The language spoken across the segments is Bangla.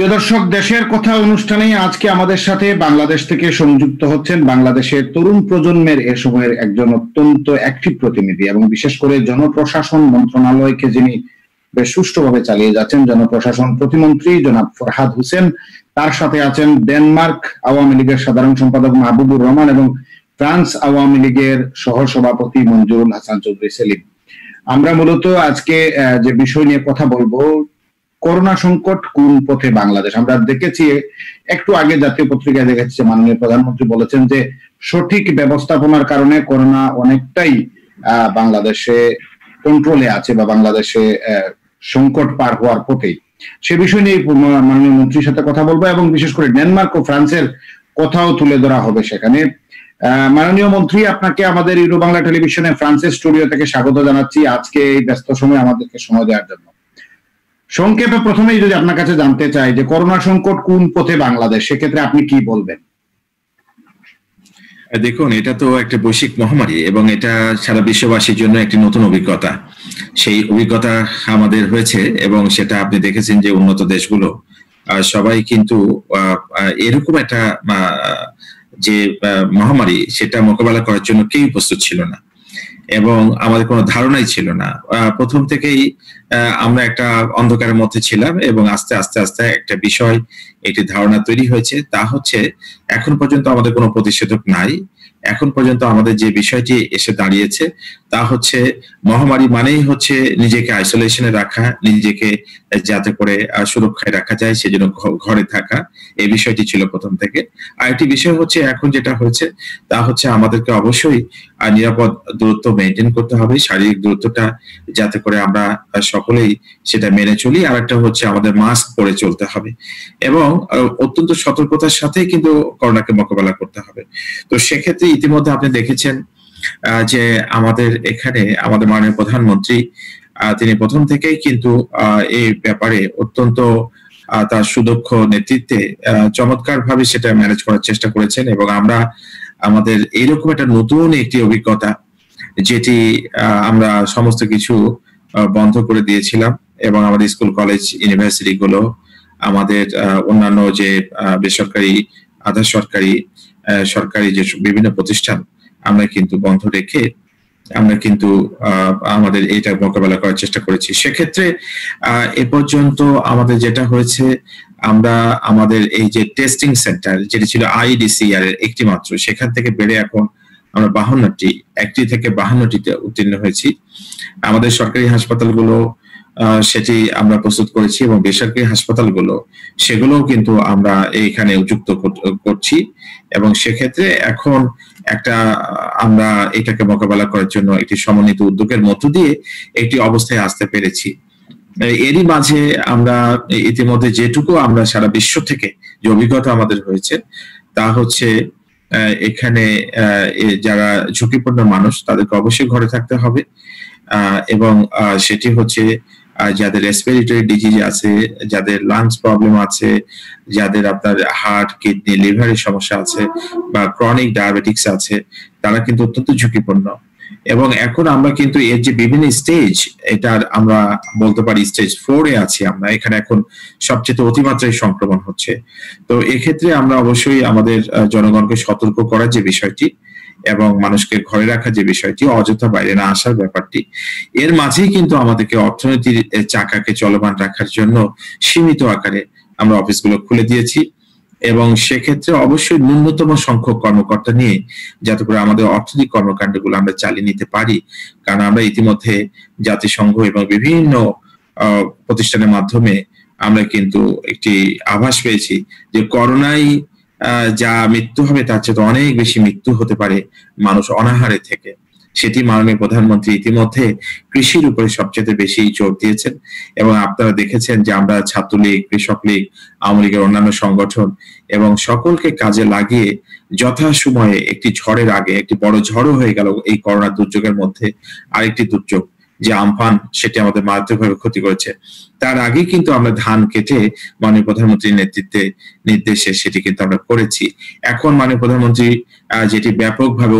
প্রিয় দর্শক, দেশের কথা অনুষ্ঠানে আজকে আমাদের সাথে বাংলাদেশ থেকে সংযুক্ত হচ্ছেন বাংলাদেশের তরুণ প্রজন্মের এ সময়ের একজন অত্যন্ত অ্যাক্টিভ প্রতিনিধি এবং বিশেষ করে জনপ্রশাসন মন্ত্রণালয়কে যিনি বেশ সুষ্ঠুভাবে চালিয়ে যাচ্ছেন, জনপ্রশাসন প্রতিমন্ত্রী জনাব ফরহাদ হোসেন। তার সাথে আছেন ডেনমার্ক আওয়ামী লীগের সাধারণ সম্পাদক মাহবুবুর রহমান এবং ফ্রান্স আওয়ামী লীগের সহ সভাপতি মঞ্জুরুল হাসান চৌধুরী সেলিম। আমরা মূলত আজকে যে বিষয় নিয়ে কথা বলব করোনা সংকট কোন পথে বাংলাদেশ? আমরা দেখেছি, একটু আগে জাতীয় পত্রিকায় দেখেছি, মাননীয় প্রধানমন্ত্রী বলেছেন যে, সঠিক ব্যবস্থাপনার কারণে করোনা অনেকটাই বাংলাদেশে কন্ট্রোলে আছে বা বাংলাদেশে সংকট পার হওয়ার পথেই। সে বিষয় নিয়ে মাননীয় মন্ত্রীর সাথে কথা বলব এবং বিশেষ করে ডেনমার্ক ও ফ্রান্সের কথাও তুলে ধরা হবে সেখানে। মাননীয় মন্ত্রী, আপনাকে আমাদের ইউরো বাংলা টেলিভিশনে ফ্রান্সের স্টুডিও থেকে স্বাগত জানাচ্ছি। আজকে এই ব্যস্ত সময় আমাদেরকে সময় দেওয়ার জন্য। সংক্ষেপে প্রথমেই যদি আপনার কাছে জানতে চাই যে করোনা সংকট কোন পথে বাংলাদেশ, সেক্ষেত্রে আপনি কি বলবেন? দেখুন, এটা তো একটা বৈশ্বিক মহামারী এবং এটা সারা বিশ্ববাসীর জন্য একটি নতুন অভিজ্ঞতা। সেই অভিজ্ঞতা আমাদের হয়েছে এবং সেটা আপনি দেখেছেন যে উন্নত দেশগুলো সবাই কিন্তু এরকম একটা যে মহামারী, সেটা মোকাবেলা করার জন্য কেউ প্রস্তুত ছিল না। এবং আমাদের কোনো ধারণাই ছিল না। প্রথম থেকেই আমরা একটা অন্ধকারের মধ্যে ছিলাম এবং আস্তে আস্তে আস্তে একটা বিষয়, একটি ধারণা তৈরি হয়েছে। তা হচ্ছে, এখন পর্যন্ত আমাদের কোনো প্রতিষেধক নাই। এখন পর্যন্ত আমাদের যে বিষয়টি এসে দাঁড়িয়েছে, তা হচ্ছে, মহামারী মানেই হচ্ছে নিজেকে আইসোলেশনে রাখা, নিজেকে যাতে করে সুরক্ষায় রাখা যায়, সেজন্য ঘরে থাকা। এই বিষয়টি ছিল প্রথম থেকে। আর একটি বিষয় হচ্ছে, এখন যেটা হয়েছে, তা হচ্ছে আমাদেরকে অবশ্যই নিরাপদ দূরত্ব মেনটেন করতে হবে, শারীরিক দূরত্বটা যাতে করে আমরা সকলেই সেটা মেনে চলি। আর একটা হচ্ছে আমাদের মাস্ক পরে চলতে হবে এবং অত্যন্ত সতর্কতার সাথে কিন্তু করোনাকে মোকাবেলা করতে হবে। তো সেক্ষেত্রে ইতিমধ্যে আপনি দেখেছেন যে আমাদের এখানে আমাদের মাননীয় প্রধানমন্ত্রী তিনি প্রথম থেকেই কিন্তু এই ব্যাপারে অত্যন্ত তার সুদক্ষ নেতৃত্বে চমৎকার ভাবে সেটা ম্যানেজ করার চেষ্টা করেছেন এবং আমরা আমাদের এইরকম একটা নতুন একটি অভিজ্ঞতা যেটি আমরা সমস্ত কিছু বন্ধ করে দিয়েছিলাম এবং আমাদের স্কুল, কলেজ ইউনিভার্সিটি গুলো আমাদের অন্যান্য যে বেসরকারি, আধা সরকারি সরকারি যে বিভিন্ন প্রতিষ্ঠান, আমরা কিন্তু বন্ধ রেখে আমরা কিন্তু আমাদের এইটা মোকাবেলা করার চেষ্টা করেছি। সেক্ষেত্রে এ পর্যন্ত আমাদের যেটা হয়েছে, আমরা আমাদের এই যে টেস্টিং সেন্টার যেটি ছিল আইডিসিআর এর একটি মাত্র, সেখান থেকে বেড়ে এখন আমরা বাহান্নটি, একটি থেকে বাহান্নটিতে উত্তীর্ণ হয়েছি। আমাদের সরকারি হাসপাতালগুলো সেটি আমরা প্রস্তুত করেছি এবং বেসরকারি হাসপাতালগুলো, সেগুলোও কিন্তু আমরা এইখানে যুক্ত করছি। এবং সেক্ষেত্রে এখন একটা, আমরা এটাকে মোকাবেলা করার জন্য একটি সমন্বিত উদ্যোগের মধ্য দিয়ে একটি অবস্থায় আসতে পেরেছি। এরই মাঝে আমরা ইতিমধ্যে যেটুকু আমরা সারা বিশ্ব থেকে যে অভিজ্ঞতা আমাদের হয়েছে, তা হচ্ছে এখানে যারা ঝুঁকিপূর্ণ মানুষ তাদেরকে অবশ্যই ঘরে থাকতে হবে। এবং সেটি হচ্ছে যাদের রেসপিরেটরি ডিজিজ আছে, যাদের লাংস প্রবলেম আছে, যাদের আপনার হার্ট কিডনি লিভারের সমস্যা আছে বা ক্রনিক ডায়াবেটিক্স আছে, তারা কিন্তু অত্যন্ত ঝুঁকিপূর্ণ। এবং এখন আমরা কিন্তু এর যে বিভিন্ন স্টেজ এটার আমরা বলতে পারি স্টেজ ফোরে আছি আমরা। এখানে এখন সবচেয়ে অতিমাত্রায় সংক্রমণ হচ্ছে। তো এক্ষেত্রে আমরা অবশ্যই আমাদের জনগণকে সতর্ক করার যে বিষয়টি এবং মানুষকে ঘরে রাখার যে বিষয়টি অযথা বাইরে না আসার ব্যাপারটি। এর মাঝেই কিন্তু আমাদেরকে অর্থনীতির চাকাকে চলমান রাখার জন্য সীমিত আকারে আমরা অফিসগুলো খুলে দিয়েছি এবং সেক্ষেত্রে অবশ্যই ন্যূনতম সংখ্যক কর্মকর্তা নিয়ে যাতে করে আমাদের অর্থনৈতিক কর্মকাণ্ডগুলো আমরা চালিয়ে নিতে পারি। কারণ আমরা ইতিমধ্যে জাতিসংঘ এবং বিভিন্ন প্রতিষ্ঠানের মাধ্যমে আমরা কিন্তু একটি আভাস পেয়েছি যে করোনায় যা মৃত্যু হবে তার চেয়ে অনেক বেশি মৃত্যু হতে পারে মানুষ অনাহারে থেকে। সেটি মাননীয় প্রধানমন্ত্রী ইতিমধ্যে কৃষির উপরে সবচেয়ে বেশি জোর দিয়েছেন এবং আপনারা দেখেছেন যে আমরা ছাত্রলীগ, কৃষক লীগ, আওয়ামী লীগের অন্যান্য সংগঠন এবং সকলকে কাজে লাগিয়ে যথা সময়ে একটি ঝড়ের আগে একটি বড় ঝড়ও হয়ে গেল এই করোনা দুর্যোগের মধ্যে। আরেকটি দুর্যোগ যে আমফান সেটি আমাদের মারাত্মকভাবে ক্ষতি করেছে। তার আগে কিন্তু আমরা ধান কেটে মাননীয় প্রধানমন্ত্রীর নেতৃত্বে নির্দেশে সেটি কিন্তু আমরা করেছি। এখন মাননীয় প্রধানমন্ত্রী যেটি ব্যাপকভাবে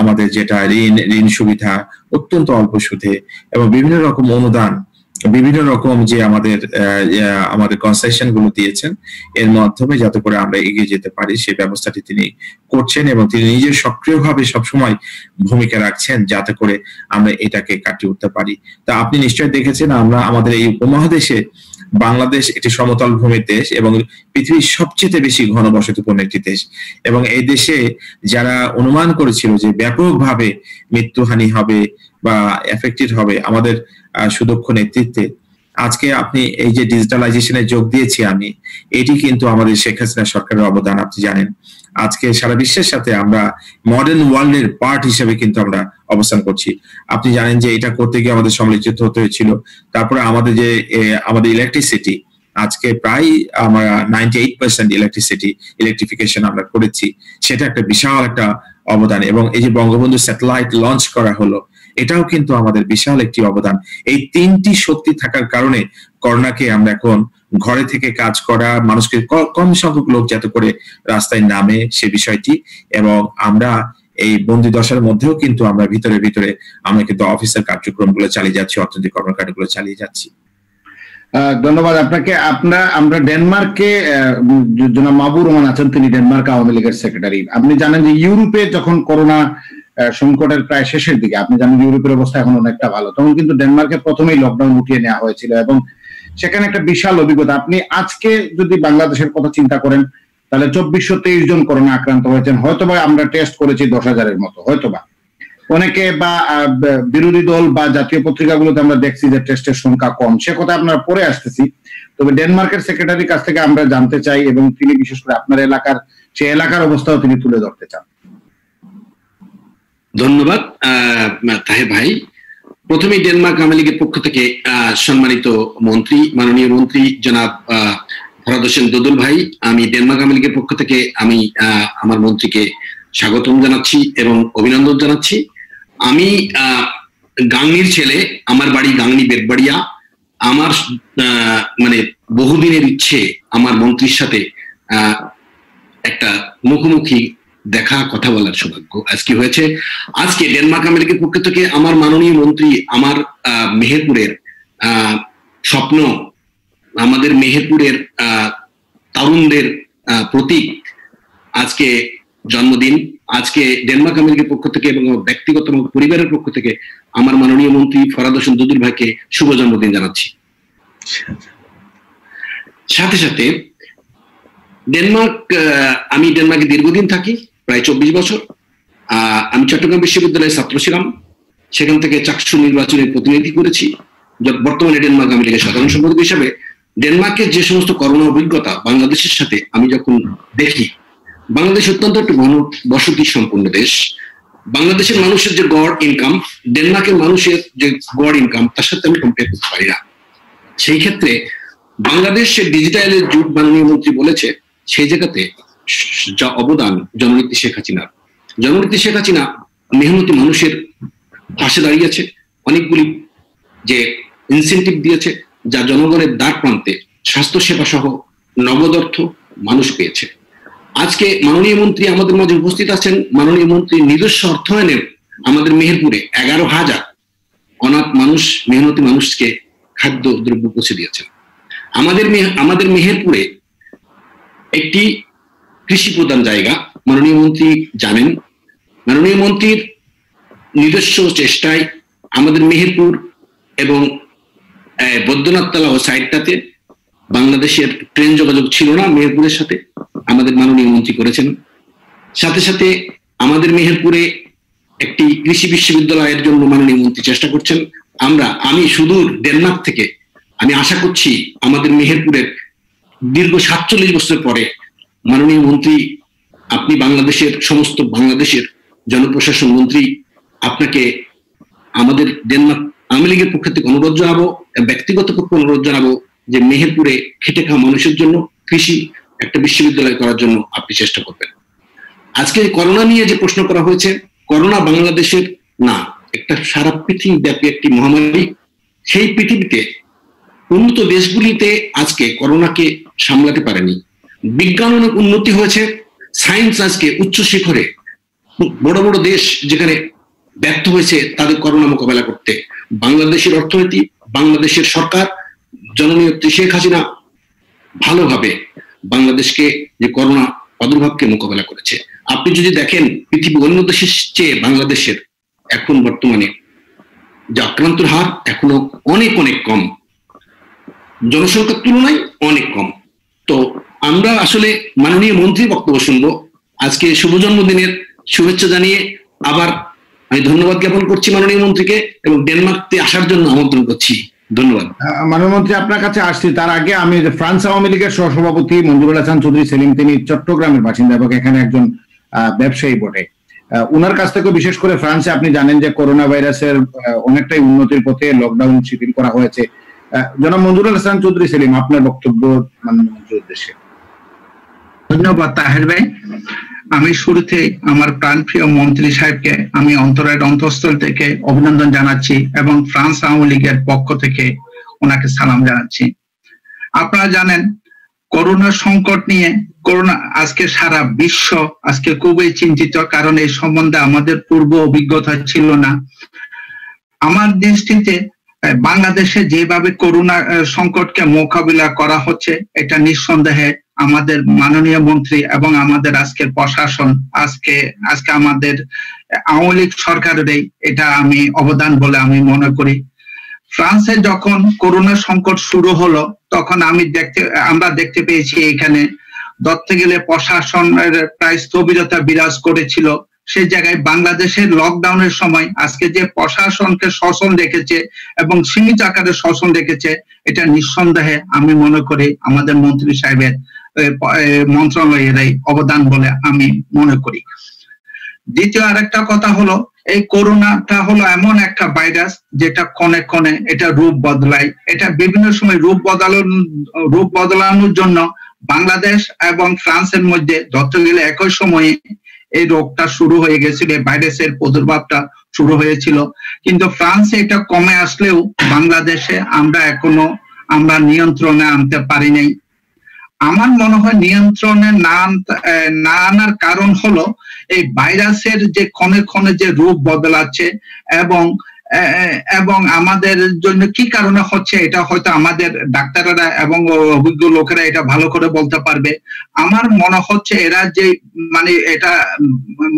আমাদের যেটা ঋণ ঋণ সুবিধা, অত্যন্ত অল্প সুদে এবং বিভিন্ন রকম অনুদান বিভিন্ন রকম যে আমাদের আমাদের কনসেশনগুলো দিয়েছেন, এর মাধ্যমে যাতে করে আমরা এগিয়ে যেতে পারি, সেই ব্যবস্থাটি তিনি করছেন এবং তিনি নিজে সক্রিয়ভাবে সবসময় ভূমিকা রাখছেন যাতে করে আমরা এটাকে কাটিয়ে উঠতে পারি। তা আপনি নিশ্চয়ই দেখেছেন, আমরা আমাদের এই উপমহাদেশে বাংলাদেশ একটি সমতল ভূমির দেশ এবং পৃথিবীর সবচেয়ে বেশি ঘনবসতিপূর্ণ একটি দেশ। এবং এই দেশে যারা অনুমান করেছিল যে ব্যাপকভাবে মৃত্যুহানি হবে বা এফেক্টেড হবে আমাদের সুদক্ষ নেতৃত্বে। আজকে আপনি এই যে ডিজিটালাইজেশনে যোগ দিয়েছি আমি, এটি কিন্তু আমাদের শেখ হাসিনা সরকারের অবদান, আপনি জানেন। আজকে সারা বিশ্বের সাথে আমরা মডার্ন ওয়ার্ল্ডের পার্ট হিসেবে কিন্তু আমরা অবস্থান করছি। আপনি জানেন যে এটা করতে গিয়ে আমাদের সমালোচিত হতে হয়েছিল। তারপরে আমাদের যে আমাদের ইলেকট্রিসিটি আজকে প্রায় আমরা ninety eight percent electricity electrification আমরা করেছি। সেটা একটা বিশাল একটা অবদান এবং এই যে বঙ্গবন্ধু স্যাটেলাইট লঞ্চ করা হলো এটাও কিন্তু আমাদের বিশাল একটি অবদান। এই তিনটি শক্তি থাকার কারণে করোনাকে আমরা এখন ঘরে থেকে কাজ করা, মানুষকে কম সংখ্যক লোক যাতে করে রাস্তায় নামে সে বিষয়টি এবং আমরা এই বন্দি দশার মধ্যেও কিন্তু আমরা ভিতরে ভিতরে আমরা কিন্তু অফিসের কার্যক্রমগুলো চালিয়ে যাচ্ছি, অর্থনৈতিক কর্মকাণ্ডগুলো চালিয়ে যাচ্ছি। ধন্যবাদ আপনাকে। আপনার আমরা ডেনমার্কে জনাব মাহবুর রহমান আছেন, তিনি ডেনমার্ক আওয়ামী লীগের সেক্রেটারি। আপনি জানেন যে ইউরোপে যখন করোনা সংকটের প্রায় শেষের দিকে। আপনি জানেন ইউরোপের অবস্থা এখন অনেকটা ভালো। তখন কিন্তু ডেনমার্কে প্রথমেই লকডাউন উঠিয়ে নেওয়া হয়েছিল এবং সেখানে একটা বিশাল অভিজ্ঞতা। আপনি আজকে যদি বাংলাদেশের কথা চিন্তা করেন, তাহলে চব্বিশশো তেইশ জন করোনা আক্রান্ত হয়েছেন। হয়তোবা আমরা টেস্ট করেছি দশ হাজারের মতো, হয়তোবা। অনেকে বা বিরোধী দল বা জাতীয় পত্রিকাগুলোতে আমরা দেখছি যে টেস্টের সংখ্যা কম। সে কথা আপনারা পরে আসতেছি। তবে ডেনমার্কের সেক্রেটারির কাছ থেকে আমরা জানতে চাই এবং তিনি বিশেষ করে আপনার এলাকার, সে এলাকার অবস্থাও তিনি তুলে ধরতে চান। ধন্যবাদ তাহে ভাই। প্রথমে ডেনমার্ক আওয়ামী লীগের পক্ষ থেকে সম্মানিত মন্ত্রী, মাননীয় মন্ত্রী জনাব ফরাদ দদুল ভাই। আমি ডেনমার্ক আওয়ামী লীগের পক্ষ থেকে আমি আমার মন্ত্রীকে স্বাগতম জানাচ্ছি এবং অভিনন্দন জানাচ্ছি। আমি গাংনির ছেলে, আমার বাড়ি গাংনি বেদবাড়িয়া আমার মানে বহুদিনের ইচ্ছে আমার মন্ত্রীর সাথে একটা মুখোমুখি দেখা, কথা বলার সৌভাগ্য। আজকে হয়েছে? আজকে ডেনমার্ক আমেরিকার পক্ষ থেকে আমার মাননীয় মন্ত্রী, আমার মেহেরপুরের স্বপ্ন, আমাদের মেহেরপুরের তরুণদের প্রতীক আজকে জন্মদিন। আজকে ডেনমার্ক আমেরিকার পক্ষ থেকে এবং ব্যক্তিগত এবং পরিবারের পক্ষ থেকে আমার মাননীয় মন্ত্রী ফরাদ হোসেন দুদুল ভাইকে শুভ জন্মদিন জানাচ্ছি। সাথে সাথে ডেনমার্ক আমি ডেনমার্কে দীর্ঘদিন থাকি। প্রায় চব্বিশ বছর। আমি চট্টগ্রাম বিশ্ববিদ্যালয়ের ছাত্র ছিলাম। সেখান থেকে চাকসু নির্বাচনের প্রতিনিধি করেছি। বর্তমানে ডেনমার্ক আমি লীগের সাধারণ সম্পাদক হিসাবে, ডেনমার্কের যে সমস্ত করোনা অভিজ্ঞতা বাংলাদেশের সাথে আমি যখন দেখি, বাংলাদেশ অত্যন্ত একটি ঘন বসতি সম্পন্ন দেশ। বাংলাদেশের মানুষের যে গড় ইনকাম ডেনমার্কের মানুষের যে গড় ইনকাম তার সাথে আমি কম্পেয়ার করতে পারি না। সেই ক্ষেত্রে বাংলাদেশের ডিজিটালের যুগ মাননীয় মন্ত্রী বলেছে, সেই জায়গাতে যা অবদান জননীতি শেখ হাসিনার জননীতি শেখ হাসিনা মেহনতি মানুষের পাশে দাঁড়িয়েছে, অনেকগুলি যে ইনসেন্টিভ দিয়েছে যা জনগণের দ্বার প্রান্তে স্বাস্থ্যসেবা সহ নগদ অর্থ মানুষ পেয়েছে। আজকে মাননীয় মন্ত্রী আমাদের মাঝে উপস্থিত আছেন। মাননীয় মন্ত্রী নিজস্ব অর্থায়নের আমাদের মেহেরপুরে এগারো হাজার অনাথ মানুষ, মেহনতি মানুষকে খাদ্য দ্রব্য পৌঁছে দিয়েছেন আমাদের আমাদের মেহেরপুরে একটি কৃষি প্রধান জায়গা। মাননীয় মন্ত্রী জানেন। মাননীয় মন্ত্রীর নিজস্ব চেষ্টায় আমাদের মেহেরপুর এবং বৈদ্যনাথ বৈদ্যনাথতলা ও সাইডটাতে বাংলাদেশের ট্রেন যোগাযোগ ছিল না মেহেরপুরের সাথে। আমাদের মাননীয় মন্ত্রী করেছেন। সাথে সাথে আমাদের মেহেরপুরে একটি কৃষি বিশ্ববিদ্যালয়ের জন্য মাননীয় মন্ত্রী চেষ্টা করছেন। আমরা, আমি সুদূর ডেনমার্ক থেকে, আমি আশা করছি আমাদের মেহেরপুরের দীর্ঘ সাতচল্লিশ বছর পরে মাননীয় মন্ত্রী, আপনি বাংলাদেশের, সমস্ত বাংলাদেশের জনপ্রশাসন মন্ত্রী, আপনাকে আমাদের ডেনমার্ক আওয়ামী লীগের পক্ষ থেকে অনুরোধ জানাব, ব্যক্তিগত পক্ষে অনুরোধ জানাব যে মেহেরপুরে খেটে খাওয়া মানুষের জন্য, কৃষি একটা বিশ্ববিদ্যালয় করার জন্য আপনি চেষ্টা করবেন। আজকে করোনা নিয়ে যে প্রশ্ন করা হয়েছে, করোনা বাংলাদেশের না, একটা সারা পৃথিবী ব্যাপী একটি মহামারী, সেই পৃথিবীতে উন্নত দেশগুলিতে আজকে করোনাকে সামলাতে পারেনি। বিজ্ঞান অনেক উন্নতি হয়েছে। সায়েন্স আজকে উচ্চ শিখরে বড় বড় দেশ যেখানে ব্যর্থ হয়েছে তাদের করোনা মোকাবেলা করতে। বাংলাদেশের অর্থনীতি, বাংলাদেশের সরকার জননেত্রী শেখ হাসিনা ভালোভাবে বাংলাদেশকে যে করোনা প্রাদুর্ভাবকে মোকাবেলা করেছে। আপনি যদি দেখেন পৃথিবী অন্য দেশের চেয়ে বাংলাদেশের, এখন বর্তমানে যে আক্রান্তর হার এখনও অনেক অনেক কম। জনসংখ্যার তুলনায় অনেক কম। তো আমরা আসলে মাননীয় মন্ত্রী বক্তব্য শুনব। আজকে শুভ জন্মদিনের শুভেচ্ছা জানিয়ে আবার আমি ধন্যবাদ জ্ঞাপন করছি মাননীয় মন্ত্রীকে এবং ডেনমার্কতে আসার জন্য আমন্ত্রণ করছি। ধন্যবাদ। মাননীয়মন্ত্রী আপনার কাছে আসছি। তার আগে আমি ফ্রান্স আওয়ামী লীগের সহসভাপতি মঞ্জুরুল হাসান চৌধুরী সেলিম, তিনি চট্টগ্রামের বাসিন্দা এবং এখানে একজন ব্যবসায়ী বটে। উনার কাছ থেকে বিশেষ করে ফ্রান্সে আপনি জানেন যে করোনা ভাইরাসের অনেকটাই উন্নতির পথে লকডাউন শিথিল করা হয়েছে। জনাব মঞ্জুরুল হাসান চৌধুরী সেলিম, আপনার বক্তব্য মাননীয় মন্ত্রীর উদ্দেশ্যে। ধন্যবাদ তাহের ভাই। আমি শুরুতে আমার প্রাণপ্রিয় মন্ত্রী সাহেবকে আমি অন্তরের অন্তঃস্থল থেকে অভিনন্দন জানাচ্ছি এবং ফ্রান্স আওয়ামী লীগের পক্ষ থেকে ওনাকে সালাম জানাচ্ছি। আপনারা জানেন, করোনা সংকট নিয়ে, করোনা আজকে সারা বিশ্ব আজকে খুবই চিন্তিত, কারণ এই সম্বন্ধে আমাদের পূর্ব অভিজ্ঞতা ছিল না। আমার দৃষ্টিতে বাংলাদেশে যেভাবে করোনা সংকটকে মোকাবিলা করা হচ্ছে, এটা নিঃসন্দেহে আমাদের মাননীয় মন্ত্রী এবং আমাদের আজকের প্রশাসন, আজকে আজকে আমাদের আওয়ামী লীগ সরকারের এটা আমি অবদান বলে আমি মনে করি। ফ্রান্সে যখন করোনা সংকট শুরু হলো, তখন আমি দেখতে, আমরা দেখতে পেয়েছি এখানে, ধরতে গেলে প্রশাসনের প্রায় স্থবিরতা বিরাজ করেছিল। সেই জায়গায় বাংলাদেশের লকডাউনের সময় আজকে যে প্রশাসনকে শোষণ রেখেছে এবং সীমিত আকারে শোষণ রেখেছে, এটা নিঃসন্দেহে আমি মনে করি আমাদের মন্ত্রী সাহেবের মন্ত্রণালয়ের অবদান বলে আমি মনে করি। দ্বিতীয় আরেকটা কথা হলো, এই করোনাটা হলো এমন একটা ভাইরাস যেটা ক্ষণে ক্ষণে এটা রূপ বদলায়। এটা বিভিন্ন সময় রূপ বদলানোর রূপ বদলানোর জন্য বাংলাদেশ এবং ফ্রান্সের মধ্যে ধরতে গেলে একই সময়ে এই রোগটা শুরু হয়ে গেছিল ভাইরাসের প্রাদুর্ভাবটা শুরু হয়েছিল। কিন্তু ফ্রান্সে এটা কমে আসলেও বাংলাদেশে আমরা এখনও, আমরা নিয়ন্ত্রণে আনতে পারি নাই। আমার মনে হয় নিয়ন্ত্রণে না আনার কারণ হলো এই ভাইরাসের যে ক্ষণে ক্ষণে যে রূপ বদলাচ্ছে এবং এবং আমাদের জন্য কি কারণে হচ্ছে এটা হয়তো আমাদের ডাক্তাররা এবং অভিজ্ঞ লোকেরা এটা ভালো করে বলতে পারবে। আমার মনে হচ্ছে এরা যে মানে এটা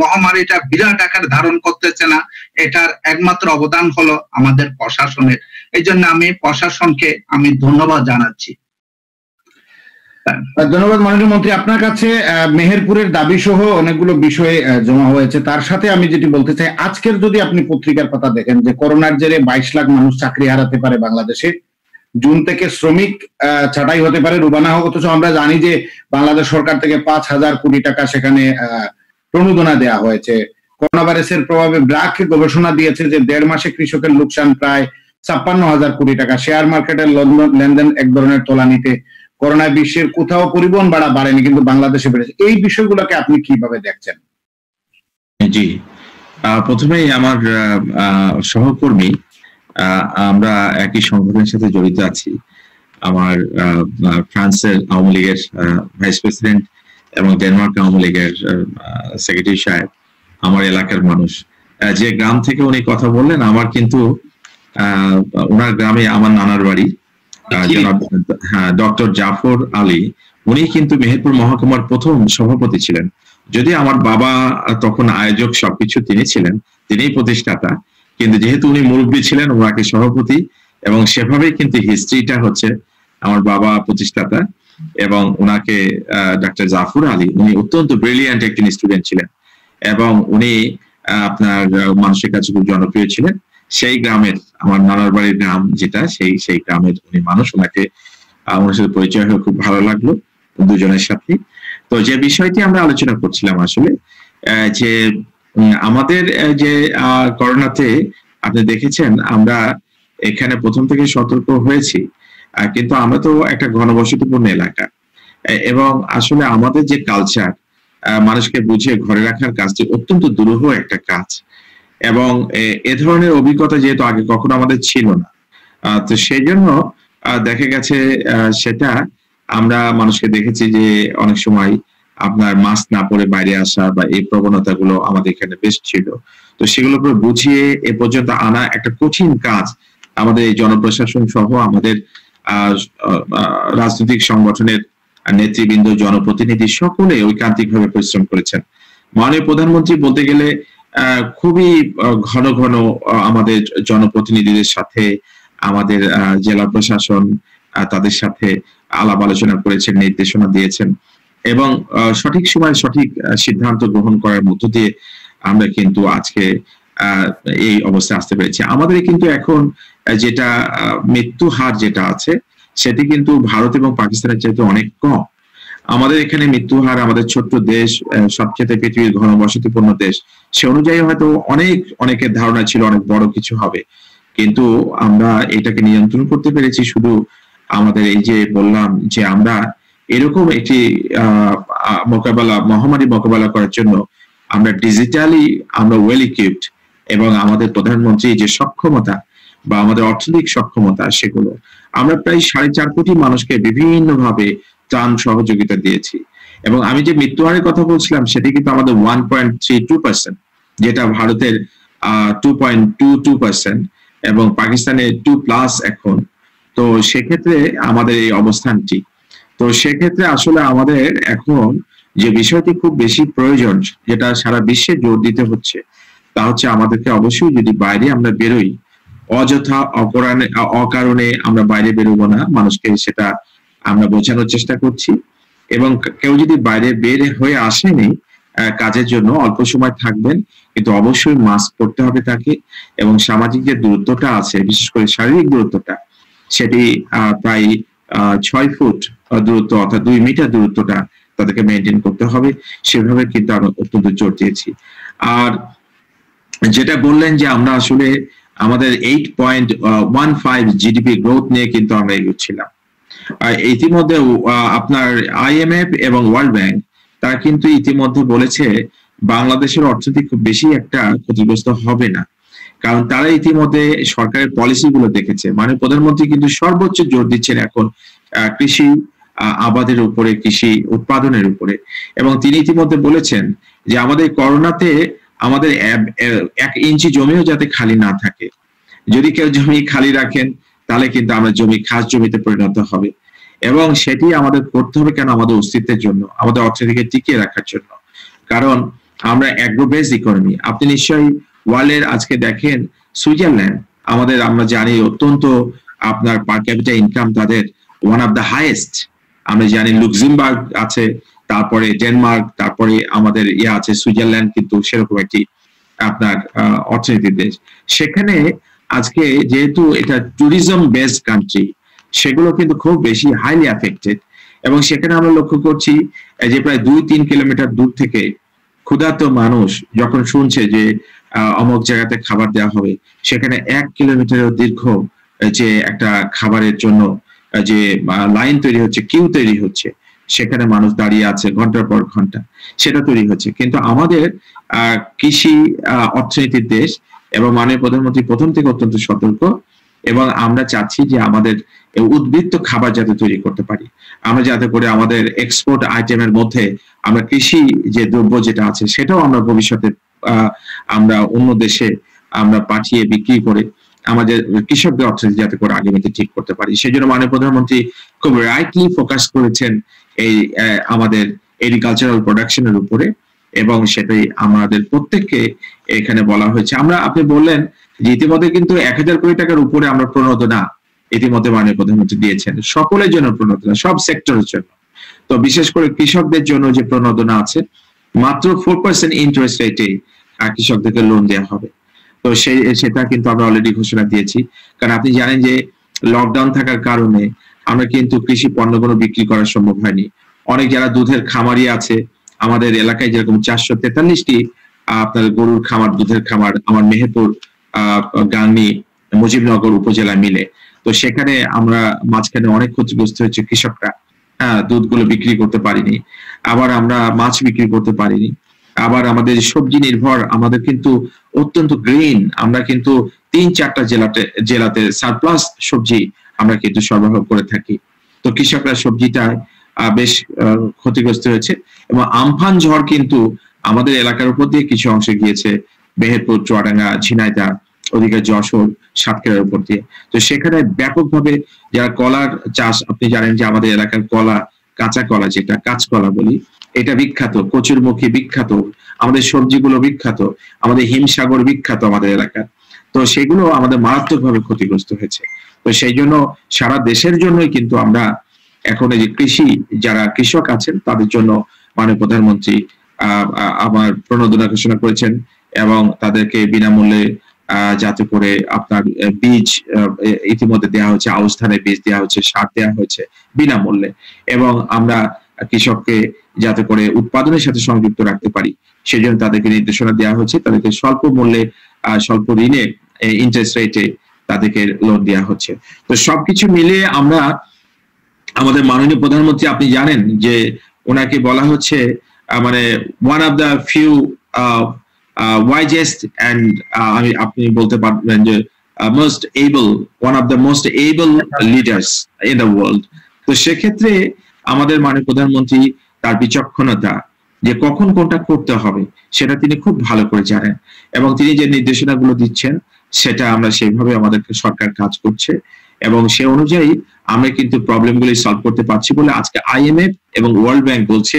মহামারীটা বিরাট আকার ধারণ করতেছে না, এটার একমাত্র অবদান হলো আমাদের প্রশাসনের। এই জন্য আমি প্রশাসনকে আমি ধন্যবাদ জানাচ্ছি। ধন্যবাদ মাননীয় মন্ত্রী। আপনার কাছে মেহেরপুরের দাবি সহ অনেকগুলো বিষয়ে জমা হয়েছে। তার সাথে আমি যেটি বলতে চাই, আজকের যদি আপনি পত্রিকার পাতা দেখেন যে করোনার জেরে বাইশ লাখ মানুষ চাকরি হারাতে পারে বাংলাদেশে, জুন থেকে শ্রমিক ছাটাই হতে পারে, রুবানা হোক, অথচ আমরা জানি যে বাংলাদেশ সরকার থেকে পাঁচ হাজার কোটি টাকা সেখানে প্রণোদনা দেওয়া হয়েছে। করোনা ভাইরাসের প্রভাবে ব্র্যাক গবেষণা দিয়েছে যে দেড় মাসে কৃষকের লোকসান প্রায় ছাপ্পান্ন হাজার কোটি টাকা। শেয়ার মার্কেটের লেনদেন এক ধরনের তোলানিতে করোনায় বিশ্বের কোথাও পরিবহন ভাড়া বাড়েনি, কিন্তু বাংলাদেশে বেড়েছে। এই বিষয়গুলোকে আপনি কীভাবে দেখছেন? জি। প্রথমেই আমার সহকর্মী আমরা একই সংগঠনের সাথে জড়িত আছি। আমার ফ্রান্সের আওয়ামী লীগের ভাইস প্রেসিডেন্ট এবং ডেনমার্ক আওয়ামী লীগের সেক্রেটারি সাহেব, আমার এলাকার মানুষ। যে গ্রাম থেকে উনি কথা বললেন, আমার কিন্তু ওনার গ্রামে আমার নানার বাড়ি। হ্যাঁ ডক্টর জাফর আলী উনি কিন্তু মেহেরপুর মহকুমার প্রথম সভাপতি ছিলেন। যদি আমার বাবা তখন আয়োজক সবকিছু তিনি ছিলেন তিনিই প্রতিষ্ঠাতা। কিন্তু যেহেতু উনি মুরব্বী ছিলেন ওনাকে সভাপতি এবং সেভাবেই কিন্তু হিস্ট্রিটা হচ্ছে আমার বাবা প্রতিষ্ঠাতা এবং ওনাকে ডাক্তার জাফর আলী উনি অত্যন্ত ব্রিলিয়ান্ট একজন স্টুডেন্ট ছিলেন। এবং উনি আপনার মানুষের কাছে খুব জনপ্রিয় ছিলেন। সেই গ্রামের আমার নানার বাড়ির গ্রাম যেটা, সেই সেই গ্রামের উনি মানুষ। ওনাকে আমার সাথে পরিচয় হয়ে খুব ভালো লাগল দুজনের সাথে। তো যে বিষয়টি আমরা আলোচনা করছিলাম আসলে যে আমাদের যে করোনাতে আপনি দেখেছেন আমরা এখানে প্রথম থেকে সতর্ক হয়েছি। কিন্তু আমরা তো একটা ঘনবসতিপূর্ণ এলাকা। এবং আসলে আমাদের যে কালচার মানুষকে বুঝিয়ে ঘরে রাখার কাজটি অত্যন্ত দুরূহ একটা কাজ। এবং, এ ধরনের অভিজ্ঞতা যেহেতু আগে কখনো আমাদের ছিল না তো সেই জন্য দেখা গেছে সেটা আমরা মানুষকে দেখেছি যে অনেক সময় আপনার মাস্ক না পরে বাইরে আসা বা এই প্রবণতাগুলো আমাদের এখানে বেশ ছিল। তো সেগুলো বুঝিয়ে এ পর্যন্ত আনা একটা কঠিন কাজ আমাদের এই জনপ্রশাসন সহ আমাদের রাজনৈতিক সংগঠনের নেতৃবৃন্দ, জনপ্রতিনিধি সকলে ঐকান্তিকভাবে পরিশ্রম করেছেন। মাননীয় প্রধানমন্ত্রী বলতে গেলে খুবই ঘন ঘন আমাদের জনপ্রতিনিধিদের সাথে আমাদের জেলা প্রশাসন তাদের সাথে আলাপ আলোচনা করেছেন, নির্দেশনা দিয়েছেন এবং সঠিক সময় সঠিক সিদ্ধান্ত গ্রহণ করার মধ্য দিয়ে আমরা কিন্তু আজকে এই অবস্থায় আসতে পেরেছি। আমাদের কিন্তু এখন যেটা মৃত্যু হার যেটা আছে, সেটি কিন্তু ভারত এবং পাকিস্তানের চাইতে অনেক কম। আমাদের এখানে মৃত্যু হার আমাদের ছোট্ট দেশ সবচেয়ে পৃথিবীর ঘনবসতিপূর্ণ দেশ। সে অনুযায়ী হয়তো অনেক, অনেকের ধারণা ছিল অনেক বড় কিছু হবে। কিন্তু আমরা এটাকে নিয়ন্ত্রণ করতে পেরেছি শুধু আমাদের এই যে বললাম যে আমরা এরকম একটি মোকাবেলা, মহামারী মোকাবেলা করার জন্য আমরা ডিজিটালি আমরা ওয়েল ইকুইপড এবং আমাদের প্রধানমন্ত্রী যে সক্ষমতা বা আমাদের অর্থনৈতিক সক্ষমতা সেগুলো, আমরা প্রায় সাড়ে চার কোটি মানুষকে বিভিন্ন ভাবে ত্রাণ সহযোগিতা দিয়েছি। এবং আমি যে মৃত্যুহারের কথা বলছিলাম, সেটি কিন্তু আমাদের one point three two percent যেটা ভারতের two point two two percent এবং পাকিস্তানের টু প্লাস এখন। তো সেক্ষেত্রে আমাদের এই অবস্থানটি তো সেক্ষেত্রে আসলে আমাদের এখন যে বিষয়টি খুব বেশি প্রয়োজন, যেটা সারা বিশ্বে জোর দিতে হচ্ছে, তা হচ্ছে আমাদেরকে অবশ্যই যদি বাইরে আমরা বেরোই, অযথা অপরাণে অকারণে আমরা বাইরে বেরোবো না, মানুষকে সেটা আমরা বোঝানোর চেষ্টা করছি। এবং কেউ যদি বাইরে বের হয়ে আসেনি কাজের জন্য অল্প সময় থাকবেন, কিন্তু অবশ্যই মাস্ক পরতে হবে তাকে। এবং সামাজিক যে দূরত্বটা আছে, বিশেষ করে শারীরিক দূরত্বটা, সেটি প্রায় ছয় ফুট দূরত্ব অর্থাৎ দুই মিটার দূরত্বটা তাদেরকে মেনটেন করতে হবে। সেভাবে কিন্তু আমরা অত্যন্ত জোর দিয়েছি। আর যেটা বললেন যে আমরা আসলে আমাদের eight point one five GDP growth নিয়ে কিন্তু আমরা এগোচ্ছিলাম। ইতিমধ্যে আপনার আইএমএফ এবং ওয়ার্ল্ড ব্যাংক, তারা কিন্তু ইতিমধ্যে বলেছে বাংলাদেশের অর্থনীতি খুব বেশি একটা ক্ষতিগ্রস্ত হবে না। কারণ তারা ইতিমধ্যে সরকারের পলিসি গুলো দেখেছে। মানে প্রধানমন্ত্রী কিন্তু সর্বোচ্চ জোর দিচ্ছেন এখন কৃষি আবাদের উপরে, কৃষি উৎপাদনের উপরে। এবং তিনি ইতিমধ্যে বলেছেন যে আমাদের করোনাতে আমাদের এক ইঞ্চি জমিও যাতে খালি না থাকে। যদি কেউ জমি খালি রাখেন তাহলে কিন্তু আমরা জমি, খাস জমিতে পরিণত হবে। এবং সেটি আমাদের করতে হবে কেন? আমাদের অস্তিত্বের জন্য, আমাদের অর্থনীতিকে টিকিয়ে রাখার জন্য। কারণ আমরা অ্যাগ্রোবেস ইকোনমি আপনি নিশ্চয়ই ওয়ার্ল্ডের আজকে দেখেন, সুইজারল্যান্ড, আমাদের আমরা জানি অত্যন্ত আপনার পার ক্যাপিটাল ইনকাম তাদের ওয়ান অফ দ্য হাইয়েস্ট আমরা জানি লুক্সিমবার্গ আছে, তারপরে ডেনমার্ক, তারপরে আমাদের ইয়ে আছে, সুইজারল্যান্ড কিন্তু সেরকম একটি আপনার অর্থনীতির দেশ। সেখানে আজকে যেহেতু এটা ট্যুরিজম বেসড কান্ট্রি সেগুলো কিন্তু খুব বেশি হাইলি অ্যাফেক্টেড এবং সেখানে আমরা লক্ষ্য করছি যে প্রায় দুই তিন কিলোমিটার দূর থেকে ক্ষুধার্ত মানুষ যখন শুনছে যে অমুক জায়গাতে খাবার দেওয়া হবে, সেখানে এক কিলোমিটারের দীর্ঘ যে একটা খাবারের জন্য যে লাইন তৈরি হচ্ছে কিউ তৈরি হচ্ছে, সেখানে মানুষ দাঁড়িয়ে আছে ঘণ্টার পর ঘণ্টা, সেটা তৈরি হচ্ছে। কিন্তু আমাদের কৃষি অর্থনীতির দেশ এবং মাননীয় প্রধানমন্ত্রী প্রথম থেকে অত্যন্ত সতর্ক এবং আমরা চাচ্ছি যে আমাদের উদ্বৃত্ত খাবার যাতে তৈরি করতে পারি। আমরা যাতে করে আমাদের এক্সপোর্ট আইটেমের মধ্যে আমরা কৃষি যে দ্রব্য যেটা আছে সেটাও আমরা ভবিষ্যতে আমরা অন্য দেশে আমরা পাঠিয়ে বিক্রি করে আমাদের কৃষকদের অর্থনীতি যাতে করে আগামীতে ঠিক করতে পারি। সেই জন্য মাননীয় প্রধানমন্ত্রী খুব রাইটলি ফোকাস করেছেন এই আমাদের এগ্রিকালচারাল প্রোডাকশনের উপরে। এবং সেটাই আমাদের প্রত্যেককে এখানে বলা হয়েছে। আমরা, আপনি বললেন যে ইতিমধ্যে কিন্তু এক হাজার কোটি টাকার উপরে আমরা প্রণোদনা ইতিমধ্যে মাননীয় প্রধানমন্ত্রী দিয়েছেন। সকলের জন্য প্রণোদনা সব সেক্টরের জন্য। তো বিশেষ করে কৃষকদের জন্য যে প্রণোদনা আছে, মাত্র ফোর পার্সেন্ট ইন্টারেস্ট রেটে কৃষকদেরকে লোন দেওয়া হবে। তো সেই সেটা কিন্তু আমরা অলরেডি ঘোষণা দিয়েছি। কারণ আপনি জানেন যে লকডাউন থাকার কারণে আমরা কিন্তু কৃষি পণ্যগুলো বিক্রি করা সম্ভব হয়নি। অনেক যারা দুধের খামারি আছে আমাদের এলাকায় যেরকম চারশো তেতাল্লিশটি আপনার গরুর খামার, দুধের খামার, আমার মেহেরপুর গাংনি, মুজিবনগর উপজেলা মিলে। তো সেখানে আমরা মাঝখানে অনেক ক্ষতিগ্রস্ত হয়েছে কৃষকরা। হ্যাঁ দুধগুলো বিক্রি করতে পারিনি। আবার আমরা মাছ বিক্রি করতে পারিনি। আবার আমাদের সবজি নির্ভর, আমাদের কিন্তু অত্যন্ত গ্রিন আমরা কিন্তু তিন চারটা জেলাতে জেলাতে সারপ্লাস সবজি আমরা কিন্তু সরবরাহ করে থাকি। তো কৃষকরা সবজিটা বেশ ক্ষতিগ্রস্ত হয়েছে। এবং আমফান ঝড় কিন্তু আমাদের এলাকার উপর দিয়ে কিছু অংশে গিয়েছে। মেহেরপুর, চুয়াডাঙ্গা, ঝিনাইদা, ওদিকে যশোর, সাতক্ষীরার উপর দিয়ে। তো সেখানে ব্যাপকভাবে যারা কলার চাষ, আপনি জানেন যে আমাদের এলাকার কলা, কাঁচা কলা যেটা কাঁচকলা বলি, এটা বিখ্যাত, কচুরমুখী বিখ্যাত, আমাদের সবজিগুলো বিখ্যাত, আমাদের হিমসাগর বিখ্যাত আমাদের এলাকার। তো সেগুলো আমাদের মারাত্মকভাবে ক্ষতিগ্রস্ত হয়েছে। তো সেই জন্য সারা দেশের জন্যই কিন্তু আমরা এখন এই যে কৃষি, যারা কৃষক আছেন, তাদের জন্য মাননীয় প্রধানমন্ত্রী আমার প্রণোদনা ঘোষণা করেছেন এবং তাদেরকে বিনামূল্যে যাতে করে আপনার বীজ ইতিমধ্যে দেওয়া হয়েছে, আউশ বীজ দেওয়া হয়েছে, সার দেওয়া হয়েছে বিনামূল্যে এবং আমরা কৃষককে যাতে করে উৎপাদনের সাথে সংযুক্ত রাখতে পারি। সেজন্য তাদেরকে নির্দেশনা দেওয়া হচ্ছে তাদেরকে স্বল্প মূল্যে স্বল্প ঋণে ইন্টারেস্ট রেটে তাদেরকে লোন দেওয়া হচ্ছে। তো সবকিছু মিলে আমরা, আমাদের মাননীয় প্রধানমন্ত্রী আপনি জানেন যে ওনাকে বলা হচ্ছে মানে one of the few wisest and আমি, আপনি বলতে পারবেন যে most able one of the most able leaders in the world তো সেক্ষেত্রে আমাদের মানে প্রধানমন্ত্রী তার বিচক্ষণতা যে কখন কোনটা করতে হবে, সেটা তিনি খুব ভালো করে জানেন। এবং তিনি যে নির্দেশনাগুলো দিচ্ছেন, সেটা আমরা সেইভাবে আমাদেরকে সরকার কাজ করছে। এবং সে অনুযায়ী আমরা কিন্তু প্রবলেমগুলি সলভ করতে পারছি বলে আজকে আইএমএফ এবং ওয়ার্ল্ড ব্যাংক বলছে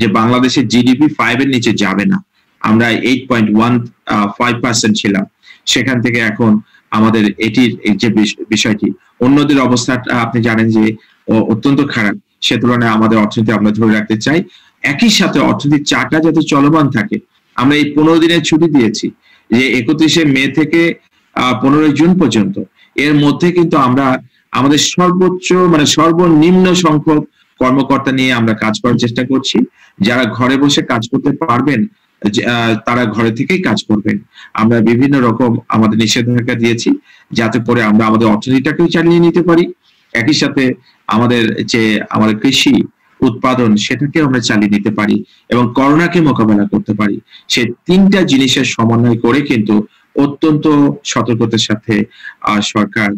যে বাংলাদেশের জিডিপি ফাইভ এর নিচে যাবে না। আমরা eight point one five percent ছিলাম। সেখান থেকে এখন আমাদের এটির যে বিষয়টি, অন্যদের অবস্থাটা আপনি জানেন যে অত্যন্ত খারাপ। সে তুলনায় আমাদের অর্থনীতি আমরা ধরে রাখতে চাই। একই সাথে অর্থনীতির চাটা যাতে চলমান থাকে, আমরা এই পনেরো দিনের ছুটি দিয়েছি যে একত্রিশে মে থেকে পনেরোই জুন পর্যন্ত। এর মধ্যে কিন্তু আমরা আমাদের সর্বোচ্চ মানে সর্বনিম্ন সংখ্যক কর্মকর্তা নিয়ে আমরা কাজ করার চেষ্টা করছি। যারা ঘরে বসে কাজ করতে পারবেন তারা ঘরে থেকেই কাজ করবেন। আমরা বিভিন্ন রকম আমাদের নিষেধাজ্ঞা দিয়েছি, যাতে করে আমরা আমাদের অর্থনীতিটাকেও চালিয়ে নিতে পারি। একই সাথে আমাদের যে, আমাদের কৃষি উৎপাদন সেটাকে আমরা চালিয়ে নিতে পারি এবং করোনাকে মোকাবেলা করতে পারি। সে তিনটা জিনিসের সমন্বয় করে কিন্তু অত্যন্ত সতর্কতার সাথে সরকার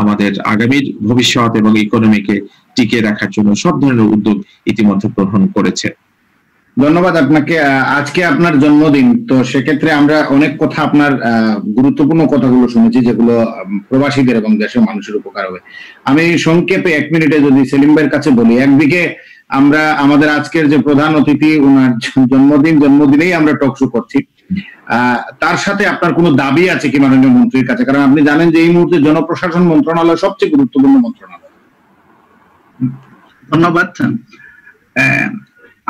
আমাদের আগামীর ভবিষ্যৎ এবং ইকোনমিকে টিকে রাখার জন্য সব ধরনের উদ্যোগ ইতিমধ্যে গ্রহণ করেছে। ধন্যবাদ আপনাকে। আজকে আপনার জন্মদিন, তো সেক্ষেত্রে আমরা অনেক কথা আপনার গুরুত্বপূর্ণ কথাগুলো শুনেছি, যেগুলো প্রবাসীদের এবং দেশের মানুষের উপকার হবে। আমি সংক্ষেপে এক মিনিটে যদি সেলিম ভাইয়ের কাছে বলি, একদিকে আমরা, আমাদের আজকের যে প্রধান অতিথি ওনার জন্মদিন, জন্মদিনেই আমরা টকশো করছি। তার সাথে আপনার কোনো দাবি আছে কি মাননীয় মন্ত্রীর কাছে? কারণ আপনি জানেন যে এই মুহূর্তে জনপ্রশাসন মন্ত্রণালয় সবচেয়ে গুরুত্বপূর্ণ মন্ত্রণালয়। ধন্যবাদ।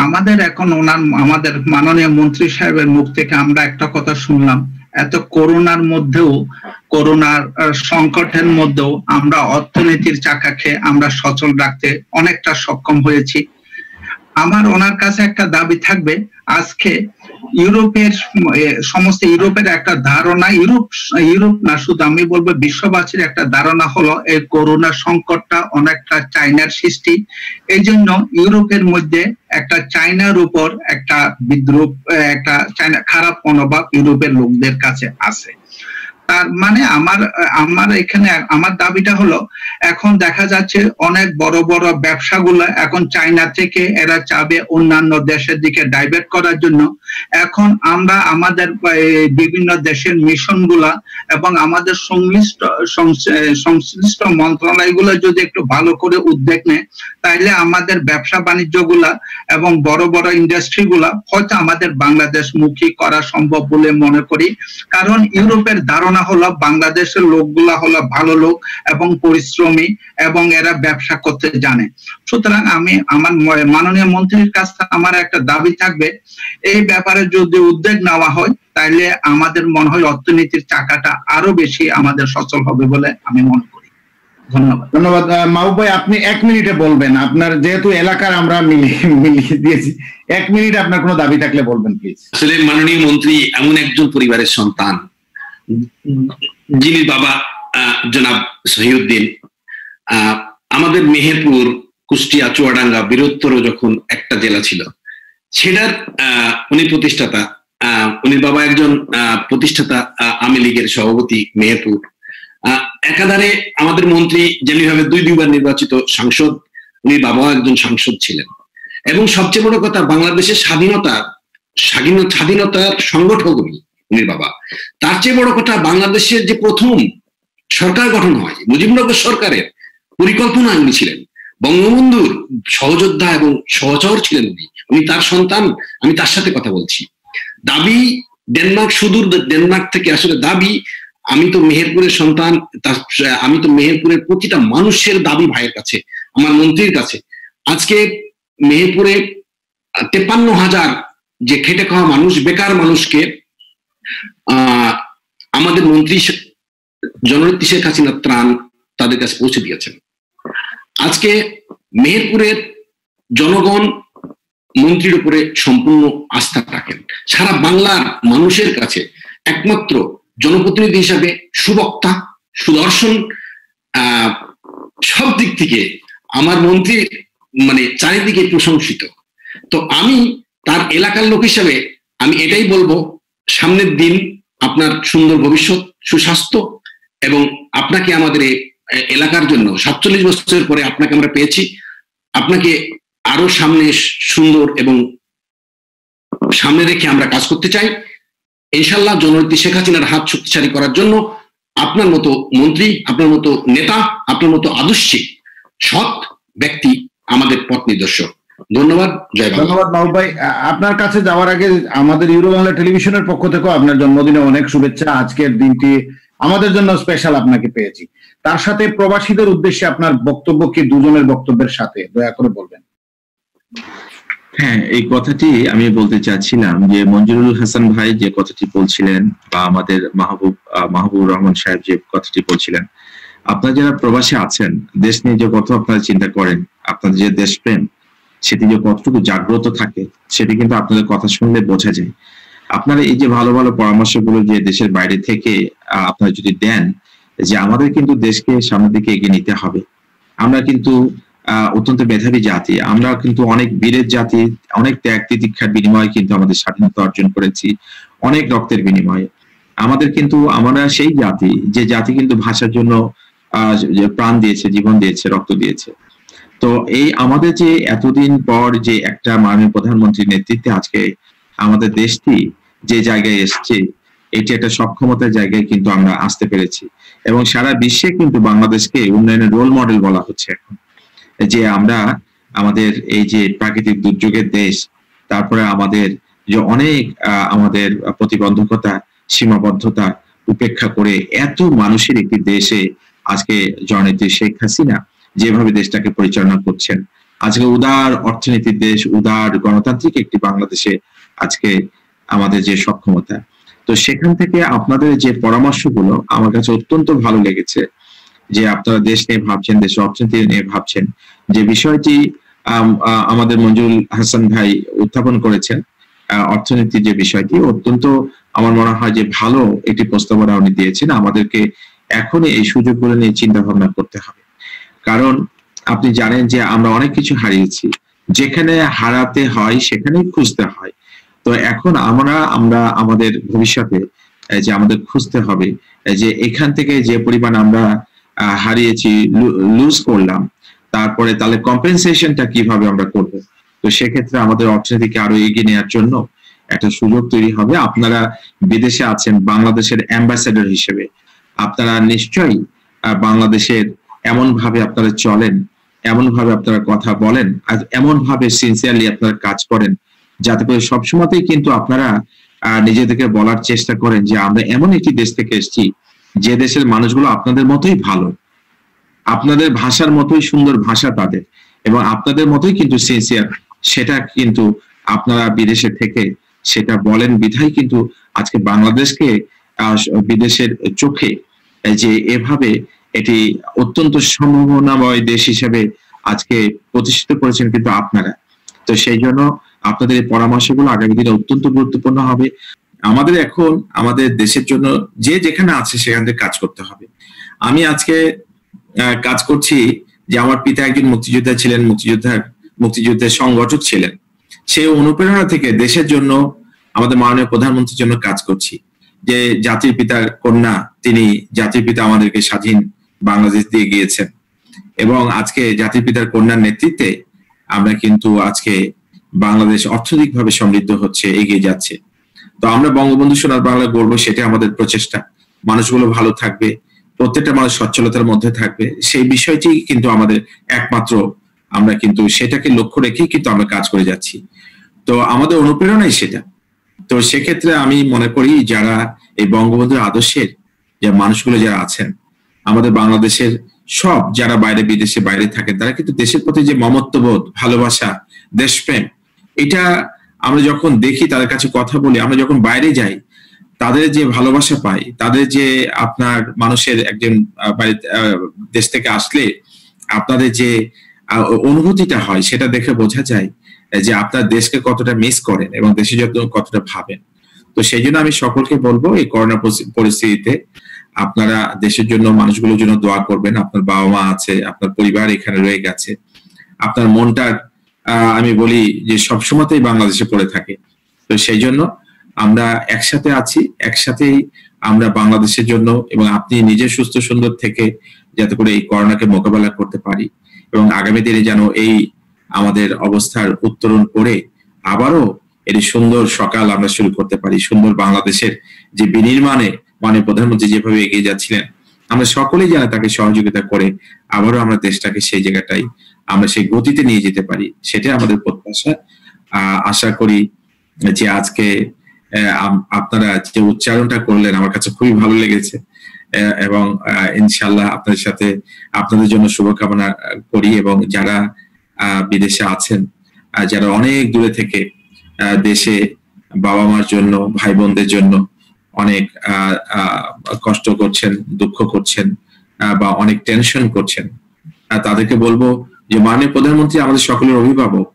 আমাদের এখন ওনার, আমাদের মাননীয় মন্ত্রী সাহেবের মুখ থেকে আমরা একটা কথা শুনলাম। এত করোনার মধ্যেও করোনার সংকটের মধ্যেও আমরা অর্থনীতির চাকাকে আমরা সচল রাখতে অনেকটা সক্ষম হয়েছি। আমার ওনার কাছে একটা দাবি থাকবে, আজকে ইউরোপের সমস্ত ইউরোপের একটা ধারণা, ইউরোপ ইউরোপ না, শুধু আমি বলব বিশ্ববাসীর একটা ধারণা হলো এই করোনা সংকটটা অনেকটা চাইনার সৃষ্টি। এই জন্য ইউরোপের মধ্যে একটা চাইনার উপর একটা বিদ্রুপ একটা খারাপ মনোভাব ইউরোপের লোকদের কাছে আছে। তার মানে আমার আমার এখানে আমার দাবিটা হলো, এখন দেখা যাচ্ছে অনেক বড় বড় ব্যবসাগুলো এখন চাইনা থেকে এরা চাবে অন্যান্য দেশের দিকে ডাইভার্ট করার জন্য। এখন আমরা আমাদের বিভিন্ন দেশের মিশনগুলা এবং আমাদের সংশ্লিষ্ট সংশ্লিষ্ট মন্ত্রণালয়গুলো যদি একটু ভালো করে উদ্যোগ নেয়, তাইলে আমাদের ব্যবসা বাণিজ্যগুলা এবং বড় বড় ইন্ডাস্ট্রিগুলা হয়তো আমাদের বাংলাদেশ মুখী করা সম্ভব বলে মনে করি। কারণ ইউরোপের ধারণা ধারণা হলো বাংলাদেশের লোকগুলা হলো ভালো লোক এবং পরিশ্রমী এবং এরা ব্যবসা করতে জানে। সুতরাং আমি আমার মাননীয় মন্ত্রীর কাছে আমার একটা দাবি থাকবে এই ব্যাপারে যদি উদ্যোগ নেওয়া হয় তাইলে আমাদের মনে হয় অর্থনীতির চাকাটা আরও বেশি আমাদের সচল হবে বলে আমি মনে করি। ধন্যবাদ। ধন্যবাদ। মাহবুব ভাই আপনি এক মিনিটে বলবেন। আপনার যেহেতু এলাকার আমরা মিলিয়ে দিয়েছি এক মিনিট আপনার কোনো দাবি থাকলে বলবেন প্লিজ। আসলে মাননীয় মন্ত্রী এমন একজন পরিবারের সন্তান যিনি বাবা জনাব সহিউদ্দিন আমাদের মেহেরপুর, কুষ্টিয়া, চুয়াডাঙ্গা বৃহত্তর যখন একটা জেলা ছিল, সেটার উনি প্রতিষ্ঠাতা উনি বাবা একজন প্রতিষ্ঠাতা আওয়ামী লীগের সভাপতি, মেহেরপুর। একাধারে আমাদের মন্ত্রী যেভাবে দুই দুইবার নির্বাচিত সাংসদ, উনি বাবা একজন সাংসদ ছিলেন। এবং সবচেয়ে বড় কথা, বাংলাদেশের স্বাধীনতা স্বাধীনতার সংগঠক উনি উনির বাবা। তার চেয়ে বড় কথা বাংলাদেশের যে প্রথম সরকার গঠন হয়, মুজিবনগর সরকারের পরিকল্পনা উনি ছিলেন। বঙ্গবন্ধুর সহযোদ্ধা এবং সহচর ছিলেন উনি। উনি তার সন্তান, আমি তার সাথে কথা বলছি। দাবি ডেনমার্ক সুদূর ডেনমার্ক থেকে আসলে দাবি, আমি তো মেহেরপুরের সন্তান আমি তো মেহেরপুরের প্রতিটা মানুষের দাবি ভাইয়ের কাছে, আমার মন্ত্রীর কাছে। আজকে মেহেরপুরে তেপান্ন হাজার যে খেটে খাওয়া মানুষ, বেকার মানুষকে আমাদের মন্ত্রী জননেত্রী শেখ হাসিনা ত্রাণ তাদের কাছে পৌঁছে দিয়েছেন। আজকে মেহেরপুরের জনগণ মন্ত্রীর উপরে সম্পূর্ণ আস্থা রাখেন। সারা বাংলার মানুষের কাছে একমাত্র জনপ্রতিনিধি হিসাবে সুবক্তা, সুদর্শন সব দিক থেকে আমার মন্ত্রী মানে চারিদিকে প্রশংসিত। তো আমি তার এলাকার লোক হিসাবে আমি এটাই বলব, সামনের দিন আপনার সুন্দর ভবিষ্যৎ, সুস্বাস্থ্য এবং আপনাকে আমাদের এলাকার জন্য সাতচল্লিশ বছরের পরে আপনাকে আমরা পেয়েছি। আপনাকে আরও সামনে সুন্দর এবং সামনে রেখে আমরা কাজ করতে চাই। ইনশাল্লাহ জননেত্রী শেখ হাসিনার হাত শক্তিশালী করার জন্য আপনার মতো মন্ত্রী, আপনার মতো নেতা, আপনার মতো আদর্শিক, সৎ ব্যক্তি আমাদের পথ নির্দর্শক ধন্যবাদ ধন্যবাদ মাহবুব ভাই। আপনার কাছে যাওয়ার আগে আমাদের ইউরো বাংলা টেলিভিশনের পক্ষ থেকেও আপনার জন্মদিনে অনেক শুভেচ্ছা। আজকের দিনটি আমাদের জন্য স্পেশাল আপনাকে পেয়েছি। তার সাথে প্রবাসীদের উদ্দেশ্যে আপনার বক্তব্য কি দুজনের বক্তব্যের সাথে? দয়া করে বলবেন। হ্যাঁ এই কথাটি আমি বলতে চাচ্ছিলাম যে মঞ্জুরুল হাসান ভাই যে কথাটি বলছিলেন বা আমাদের মাহবুব মাহবুব রহমান সাহেব যে কথাটি বলছিলেন আপনারা যারা প্রবাসে আছেন দেশ নিয়ে যে কথা আপনারা চিন্তা করেন আপনাদের যে দেশপ্রেম সেটি যে কতটুকু জাগ্রত থাকে, সেটি কিন্তু আপনাদের কথা শুনলে বোঝা যায়। আপনারা এই যে ভালো ভালো পরামর্শগুলো যে দেশের বাইরে থেকে আপনারা যদি দেন, যে আমাদের কিন্তু দেশকে সামনের দিকে এগিয়ে নিতে হবে। আমরা কিন্তু অত্যন্ত মেধাবী জাতি। আমরা কিন্তু অনেক বীরের জাতি, অনেক ত্যাগ তিতিক্ষার বিনিময়ে কিন্তু আমাদের স্বাধীনতা অর্জন করেছি, অনেক রক্তের বিনিময়ে। আমাদের কিন্তু, আমরা সেই জাতি, যে জাতি কিন্তু ভাষার জন্য প্রাণ দিয়েছে, জীবন দিয়েছে, রক্ত দিয়েছে। তো এই আমাদের যে এতদিন পর যে একটা মাননীয় প্রধানমন্ত্রীর নেতৃত্বে আজকে আমাদের দেশটি যে জায়গায় এসছে, এটি একটা সক্ষমতার জায়গায় কিন্তু আমরা আসতে পেরেছি। এবং সারা বিশ্বে কিন্তু বাংলাদেশকে উন্নয়নের রোল মডেল বলা হচ্ছে এখন। যে আমরা আমাদের এই যে প্রাকৃতিক দুর্যোগের দেশ, তারপরে আমাদের যে অনেক আমাদের প্রতিবন্ধকতা, সীমাবদ্ধতা উপেক্ষা করে এত মানুষের একটি দেশে আজকে জননেত্রী শেখ হাসিনা যেভাবে দেশটাকে পরিচালনা করছেন। আজকে উদার অর্থনীতির দেশ, উদার গণতান্ত্রিক একটি বাংলাদেশে আজকে আমাদের যে সক্ষমতা। তো সেখান থেকে আপনাদের যে পরামর্শগুলো আমার কাছে অত্যন্ত ভালো লেগেছে, যে আপনারা দেশ নিয়ে ভাবছেন, দেশ অর্থনীতি নিয়ে ভাবছেন। যে বিষয়টি আমাদের মঞ্জুরুল হাসান ভাই উত্থাপন করেছেন অর্থনীতির যে বিষয়টি, অত্যন্ত আমার মনে হয় যে ভালো একটি প্রস্তাবনা উনি দিয়েছেন। আমাদেরকে এখনই এই সুযোগগুলো নিয়ে চিন্তা ভাবনা করতে হবে। কারণ আপনি জানেন যে আমরা অনেক কিছু হারিয়েছি। যেখানে হারাতে হয়, সেখানেই খুঁজতে হয়। তো এখন আমরা আমরা আমাদের ভবিষ্যতে যে আমাদের খুঁজতে হবে যে এখান থেকে যে পরিমাণ আমরা হারিয়েছি লুজ করলাম, তারপরে তাহলে কম্পেনসেশনটা কীভাবে আমরা করব? তো সেক্ষেত্রে আমাদের অর্থনীতিকে আরও এগিয়ে নেওয়ার জন্য একটা সুযোগ তৈরি হবে। আপনারা বিদেশে আছেন, বাংলাদেশের অ্যাম্বাসেডর হিসেবে। আপনারা নিশ্চয়ই বাংলাদেশের এমন ভাবে আপনারা চলেন এমন ভাবে আপনারা কথা বলেন, আর এমন ভাবে সিনসিয়ারলি আপনারা কাজ করেন, যাতে করে সবসময়তেই কিন্তু আপনারা নিজেদেরকে বলার চেষ্টা করেন যে আমরা এমন একটি দেশ থেকে এসেছি, যে দেশের মানুষগুলো আপনাদের মতোই ভালো, আপনাদের ভাষার মতোই সুন্দর ভাষা তাদের, এবং আপনাদের মতোই কিন্তু সিনসিয়ার সেটা কিন্তু আপনারা বিদেশে থেকে সেটা বলেন বিধাই কিন্তু আজকে বাংলাদেশকে বিদেশের চোখে, যে এভাবে এটি অত্যন্ত সম্ভাবনাময় দেশ হিসেবে আজকে প্রতিষ্ঠিত করেছেন কিন্তু আপনারা। তো সেই জন্য আপনাদের এই পরামর্শগুলো আগামী দিনে অত্যন্ত গুরুত্বপূর্ণ হবে। আমাদের এখন, আমাদের দেশের জন্য যে যেখানে আছে সেখান থেকে কাজ করতে হবে। আমি আজকে কাজ করছি যে আমার পিতা একজন মুক্তিযোদ্ধা ছিলেন মুক্তিযোদ্ধার মুক্তিযুদ্ধের সংগঠক ছিলেন। সেই অনুপ্রেরণা থেকে দেশের জন্য, আমাদের মাননীয় প্রধানমন্ত্রীর জন্য কাজ করছি। যে জাতির পিতার কন্যা, তিনি জাতির পিতা আমাদেরকে স্বাধীন বাংলাদেশ দিয়ে গিয়েছেন। এবং আজকে জাতির পিতার কন্যার নেতৃত্বে আমরা কিন্তু আজকে বাংলাদেশ অর্থনৈতিকভাবে সমৃদ্ধ হচ্ছে, এগিয়ে যাচ্ছে। তো আমরা বঙ্গবন্ধু সোনার বাংলা গড়বো সেটা আমাদের প্রচেষ্টা। মানুষগুলো ভালো থাকবে, প্রত্যেকটা মানুষ সচ্ছলতার মধ্যে থাকবে। সেই বিষয়টি কিন্তু আমাদের একমাত্র আমরা কিন্তু সেটাকে লক্ষ্য রেখেই কিন্তু আমরা কাজ করে যাচ্ছি। তো আমাদের অনুপ্রেরণাই সেটা। তো সেক্ষেত্রে আমি মনে করি যারা এই বঙ্গবন্ধুর আদর্শের, যে মানুষগুলো যারা আছেন আমাদের বাংলাদেশের সব যারা বাইরে বিদেশে বাইরে থাকেন তারা কিন্তু দেশের প্রতি যে মমত্ববোধ, ভালোবাসা, দেশপ্রেম, এটা আমরা যখন দেখি, তাদের কাছে কথা বলি, আমরা যখন বাইরে যাই, তাদের যে ভালোবাসা পাই, তাদের যে আপনার মানুষের একজন দেশ থেকে আসলে আপনাদের যে অনুভূতিটা হয়, সেটা দেখে বোঝা যায় যে আপনার দেশকে কতটা মিস করেন এবং দেশের জন্য কতটা ভাবেন। তো সেই জন্য আমি সকলকে বলব, এই করোনা পরিস্থিতিতে আপনারা দেশের জন্য, মানুষগুলোর জন্য দোয়া করবেন। আপনার বাবা মা আছে, আপনার পরিবার এখানে রয়ে গেছে। আপনার মনটার আমি বলি যে সবসময়তেই বাংলাদেশে পড়ে থাকে। তো সেই জন্য আমরা একসাথে আছি, একসাথেই আমরা বাংলাদেশের জন্য এবং আপনি নিজে সুস্থ, সুন্দর থেকে যাতে করে এই করোনাকে মোকাবেলা করতে পারি এবং আগামী দিনে যেন এই আমাদের অবস্থার উত্তরণ করে আবারও এটি সুন্দর সকাল আমরা শুরু করতে পারি। সুন্দর বাংলাদেশের যে বিনির্মাণে মানে প্রধানমন্ত্রী যেভাবে এগিয়ে যাচ্ছিলেন, আমরা সকলেই যেন তাকে সহযোগিতা করে আবারও আমরা দেশটাকে সেই জায়গাটাই আমরা সেই গতিতে নিয়ে যেতে পারি, সেটাই আমাদের প্রত্যাশা। আশা করি যে আজকে আপনারা যে উচ্চারণটা করলেন আমার কাছে খুবই ভালো লেগেছে। এবং ইনশাল্লাহ আপনাদের সাথে আপনাদের জন্য শুভকামনা করি এবং যারা বিদেশে আছেন যারা অনেক দূরে থেকে দেশে বাবা মার জন্য ভাই বোনদের জন্য অনেক কষ্ট করছেন, দুঃখ করছেন বা অনেক টেনশন করছেন। তাদেরকে বলব যে, মাননীয় প্রধানমন্ত্রী আমাদের সকলের অভিভাবক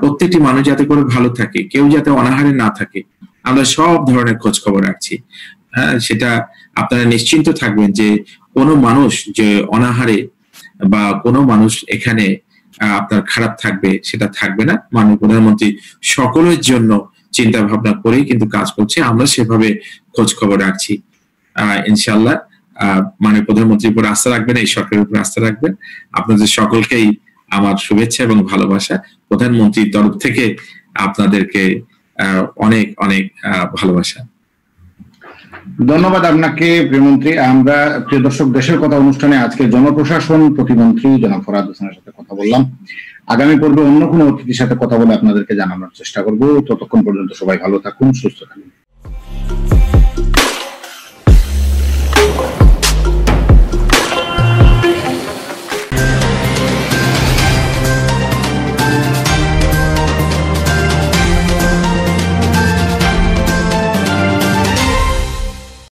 প্রত্যেকটি মানুষ যাতে করে ভালো থাকে, কেউ যাতে অনাহারে না থাকে, আমরা সব ধরনের খোঁজ খবর রাখছি। হ্যাঁ সেটা আপনারা নিশ্চিন্ত থাকবেন যে, কোনো মানুষ যে অনাহারে বা কোনো মানুষ এখানে আপনার খারাপ থাকবে, সেটা থাকবে না। মাননীয় প্রধানমন্ত্রী সকলের জন্য চিন্তা ভাবনা করেই কিন্তু কাজ করছে। আমরা সেভাবে খোঁজ খবর রাখছি। ইনশাল্লাহ মাননীয় প্রধানমন্ত্রীর উপর আস্থা রাখবেন, এই সরকারের উপর আস্থা রাখবেন। আপনাদের সকলকেই আমার শুভেচ্ছা এবং ভালোবাসা। প্রধানমন্ত্রীর তরফ থেকে আপনাদেরকে অনেক অনেক ভালোবাসা। ধন্যবাদ আপনাকে প্রিয়মন্ত্রী আমরা, প্রিয় দর্শক, দেশের কথা অনুষ্ঠানে আজকে জনপ্রশাসন প্রতিমন্ত্রী জনাব ফরাদ হোসেনের সাথে কথা বললাম। আগামী পর্বে অন্য কোনো অতিথির সাথে কথা বলে আপনাদেরকে জানানোর চেষ্টা করব। ততক্ষণ পর্যন্ত সবাই ভালো থাকুন, সুস্থ থাকুন।